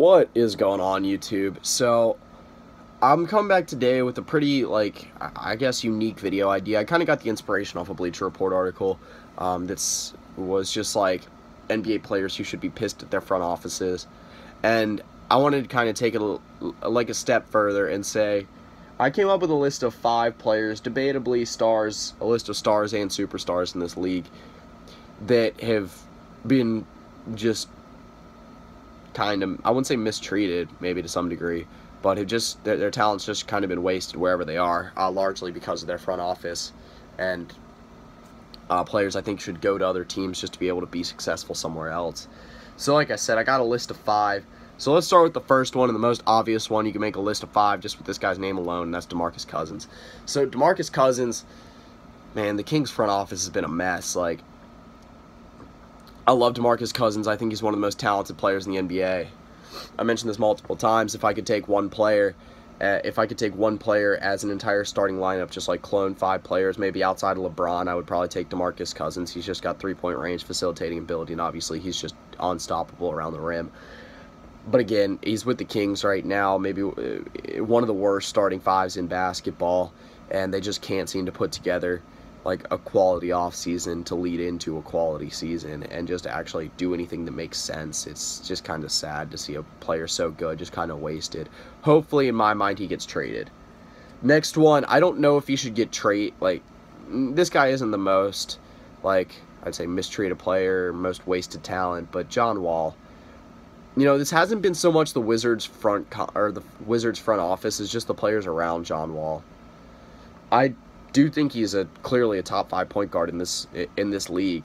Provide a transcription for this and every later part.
What is going on YouTube? So, I'm coming back today with a pretty, like, I guess unique video idea. I kind of got the inspiration off a Bleacher Report article um, that's was just like NBA players who should be pissed at their front offices. And I wanted to kind of take it a, like a step further and say, I came up with a list of five players, debatably stars, a list of stars and superstars in this league that have been just kind of I wouldn't say mistreated, maybe to some degree, but have just their, their talents just kind of been wasted wherever they are, uh, largely because of their front office, and uh, players I think should go to other teams just to be able to be successful somewhere else. So like I said, I got a list of five. So let's start with the first one and the most obvious one. You can make a list of five just with this guy's name alone, and that's DeMarcus Cousins. So DeMarcus Cousins, man, the Kings front office has been a mess. Like I love DeMarcus Cousins. I think he's one of the most talented players in the NBA. I mentioned this multiple times. If I could take one player, uh, if I could take one player as an entire starting lineup, just like clone five players, maybe outside of LeBron, I would probably take DeMarcus Cousins. He's just got three-point range, facilitating ability, and obviously he's just unstoppable around the rim. But again, he's with the Kings right now, maybe uh, one of the worst starting fives in basketball, and they just can't seem to put together like a quality off season to lead into a quality season and just actually do anything that makes sense. It's just kind of sad to see a player so good just kind of wasted. Hopefully, in my mind, he gets traded. Next one, I don't know if he should get trade. Like, this guy isn't the most, like, I'd say mistreated player, most wasted talent, but John Wall. You know, this hasn't been so much the Wizards front or the Wizards front office, is just the players around John Wall. I do think he's a clearly a top five point guard in this in this league.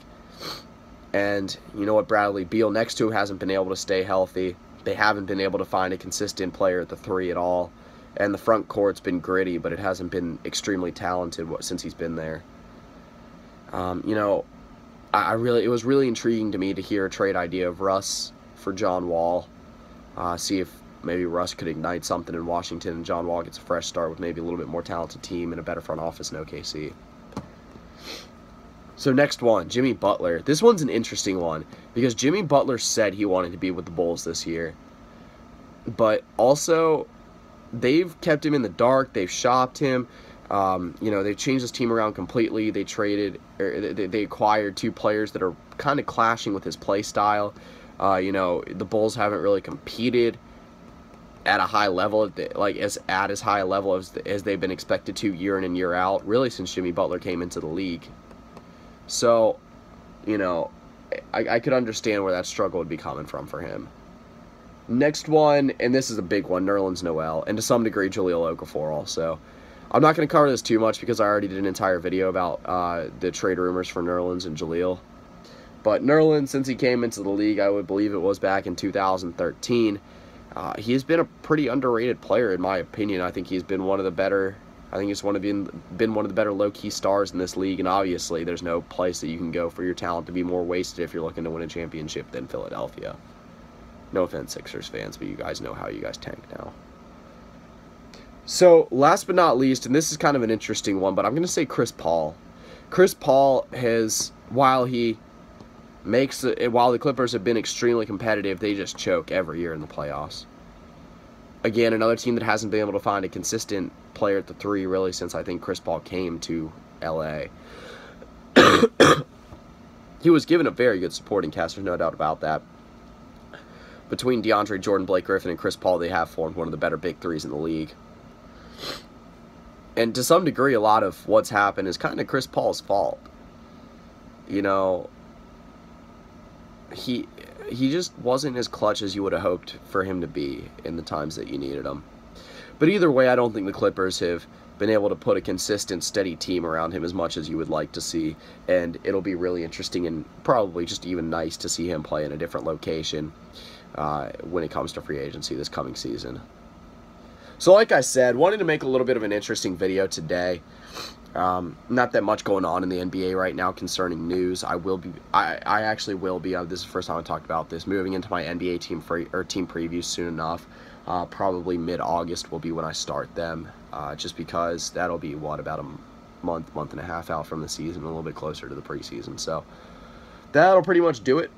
And you know what, Bradley Beal next to hasn't been able to stay healthy. They haven't been able to find a consistent player at the three at all. And the front court's been gritty, but it hasn't been extremely talented since he's been there. Um, you know, I, really it was really intriguing to me to hear a trade idea of Russ for John Wall. Uh, see if maybe Russ could ignite something in Washington and John Wall gets a fresh start with maybe a little bit more talented team and a better front office in OKC. So next one, Jimmy Butler. This one's an interesting one because Jimmy Butler said he wanted to be with the Bulls this year. But also, they've kept him in the dark. They've shopped him. Um, you know, they've changed this team around completely. They traded, er, they, they acquired two players that are kind of clashing with his play style. Uh, you know, the Bulls haven't really competed at a high level, like as at as high a level as as they've been expected to year in and year out, really since Jimmy Butler came into the league. So, you know, I, I could understand where that struggle would be coming from for him. Next one, and this is a big one, Nerlens Noel, and to some degree Jahlil Okafor also. I'm not going to cover this too much because I already did an entire video about uh, the trade rumors for Nerlens and Jahlil. But Nerlens, since he came into the league, I would believe it was back in 2013, uh, he has been a pretty underrated player in my opinion. I think he's been one of the better. I think he's one of been been one of the better low key stars in this league. And obviously, there's no place that you can go for your talent to be more wasted if you're looking to win a championship than Philadelphia. No offense, Sixers fans, but you guys know how you guys tank now. So, last but not least, and this is kind of an interesting one, but I'm going to say Chris Paul. Chris Paul has, while he makes it, while the Clippers have been extremely competitive, they just choke every year in the playoffs. Again, another team that hasn't been able to find a consistent player at the three really since I think Chris Paul came to LA. he was given a very good supporting cast, there's no doubt about that. Between DeAndre Jordan, Blake Griffin, and Chris Paul, they have formed one of the better big threes in the league. And to some degree, a lot of what's happened is kind of Chris Paul's fault. You know, he he just wasn't as clutch as you would have hoped for him to be in the times that you needed him. But either way, I don't think the Clippers have been able to put a consistent, steady team around him as much as you would like to see. And it'll be really interesting and probably just even nice to see him play in a different location uh, when it comes to free agency this coming season. So like I said, wanted to make a little bit of an interesting video today. Um, not that much going on in the NBA right now concerning news. I will be, I, I actually will be. Uh, this is the first time I talked about this. Moving into my NBA team free or team previews soon enough. Uh, probably mid August will be when I start them. Uh, just because that'll be what about a month, month and a half out from the season, a little bit closer to the preseason. So that'll pretty much do it.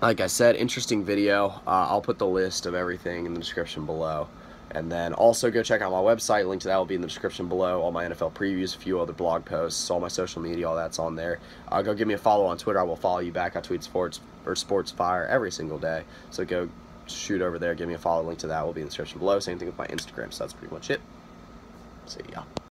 like I said, interesting video. Uh, I'll put the list of everything in the description below. And then also go check out my website. Link to that will be in the description below. All my NFL previews, a few other blog posts, all my social media, all that's on there. Uh, go give me a follow on Twitter. I will follow you back. I tweet sports or sports fire every single day. So go shoot over there. Give me a follow. Link to that will be in the description below. Same thing with my Instagram. So that's pretty much it. See ya.